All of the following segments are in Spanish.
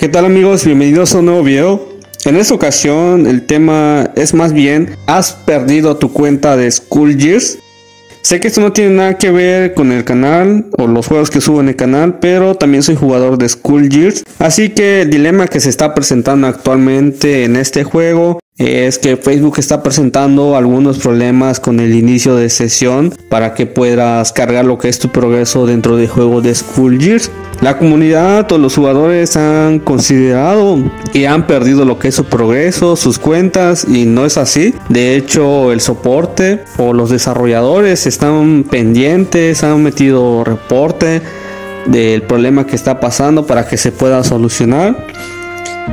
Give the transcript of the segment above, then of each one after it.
¿Qué tal amigos? Bienvenidos a un nuevo video. En esta ocasión el tema es más bien, ¿has perdido tu cuenta de School Years? Sé que esto no tiene nada que ver con el canal o los juegos que subo en el canal, pero también soy jugador de School Years. Así que el dilema que se está presentando actualmente en este juego es que Facebook está presentando algunos problemas con el inicio de sesión para que puedas cargar lo que es tu progreso dentro del juego de School Years. La comunidad o los jugadores han considerado que han perdido lo que es su progreso, sus cuentas y no es así. De hecho, el soporte o los desarrolladores están pendientes, han metido reporte del problema que está pasando para que se pueda solucionar.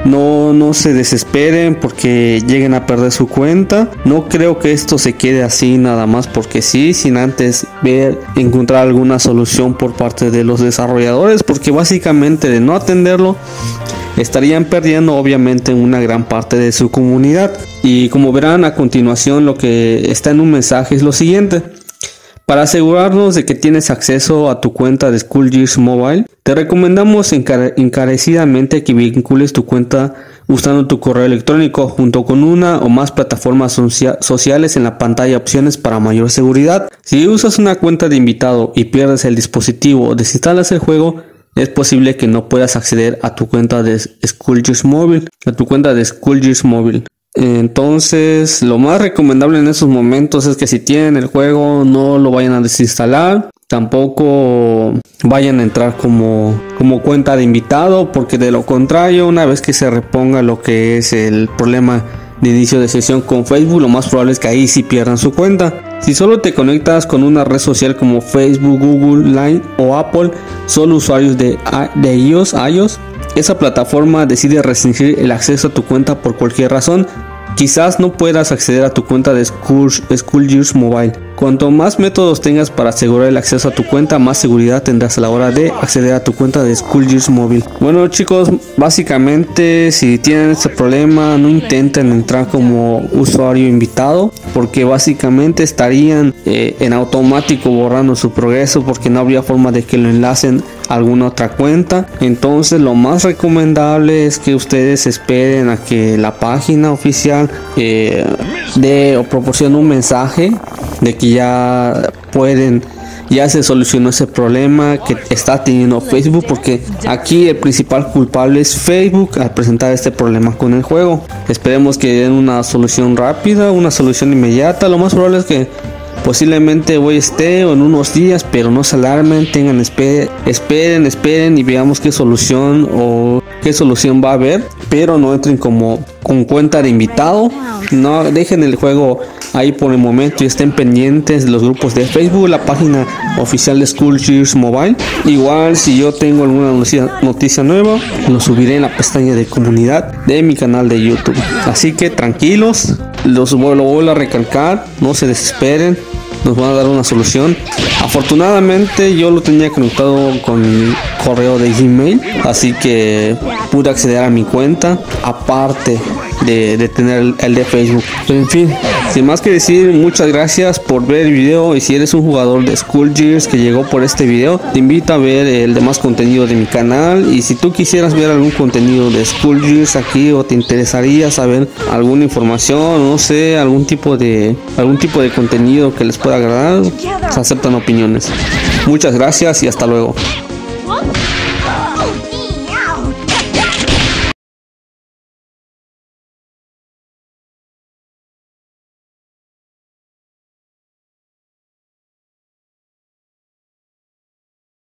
No, no se desesperen porque lleguen a perder su cuenta. No creo que esto se quede así nada más porque sí, sin antes ver, encontrar alguna solución por parte de los desarrolladores. Porque básicamente de no atenderlo, estarían perdiendo obviamente una gran parte de su comunidad. Y como verán a continuación lo que está en un mensaje es lo siguiente. Para asegurarnos de que tienes acceso a tu cuenta de Years Mobile, te recomendamos encarecidamente que vincules tu cuenta usando tu correo electrónico junto con una o más plataformas sociales en la pantalla opciones para mayor seguridad. Si usas una cuenta de invitado y pierdes el dispositivo o desinstalas el juego, es posible que no puedas acceder a tu cuenta de Years Mobile, a tu cuenta de Years Mobile. Entonces, lo más recomendable en esos momentos es que si tienen el juego no lo vayan a desinstalar. Tampoco vayan a entrar como, como cuenta de invitado, porque de lo contrario, una vez que se reponga lo que es el problema de inicio de sesión con Facebook, lo más probable es que ahí sí pierdan su cuenta. Si solo te conectas con una red social como Facebook, Google, Line o Apple, solo usuarios de, de iOS, iOS, esa plataforma decide restringir el acceso a tu cuenta por cualquier razón, Quizás no puedas acceder a tu cuenta de School, Mobile. Cuanto más métodos tengas para asegurar el acceso a tu cuenta, más seguridad tendrás a la hora de acceder a tu cuenta de School Mobile. Bueno chicos, básicamente si tienen este problema no intenten entrar como usuario invitado porque básicamente estarían eh, en automático borrando su progreso porque no habría forma de que lo enlacen alguna otra cuenta. Entonces lo más recomendable es que ustedes esperen a que la página oficial eh, dé o proporcione un mensaje de que ya pueden ya se solucionó ese problema que está teniendo Facebook porque aquí el principal culpable es Facebook al presentar este problema con el juego. Esperemos que den una solución rápida, una solución inmediata. Lo más probable es que Posiblemente hoy esté o en unos días, pero no se alarmen, tengan esperen, esperen, esperen y veamos qué solución o qué solución va a haber, pero no entren como con cuenta de invitado, no dejen el juego ahí por el momento y estén pendientes de los grupos de Facebook, la página oficial de School Years Mobile. Igual si yo tengo alguna noticia, nueva, lo subiré en la pestaña de comunidad de mi canal de YouTube. Así que tranquilos, los lo vuelvo a recalcar, no se desesperen, nos van a dar una solución. Afortunadamente yo lo tenía conectado con mi correo de Gmail, así que pude acceder a mi cuenta, aparte de, tener el, de Facebook. en fin, sin más que decir, muchas gracias por ver el video y si eres un jugador de School Years que llegó por este video, te invito a ver el demás contenido de mi canal y si tú quisieras ver algún contenido de School Years aquí o te interesaría saber alguna información, no sé, algún tipo de algún tipo de contenido que les pueda agradar, se aceptan opiniones. Muchas gracias y hasta luego.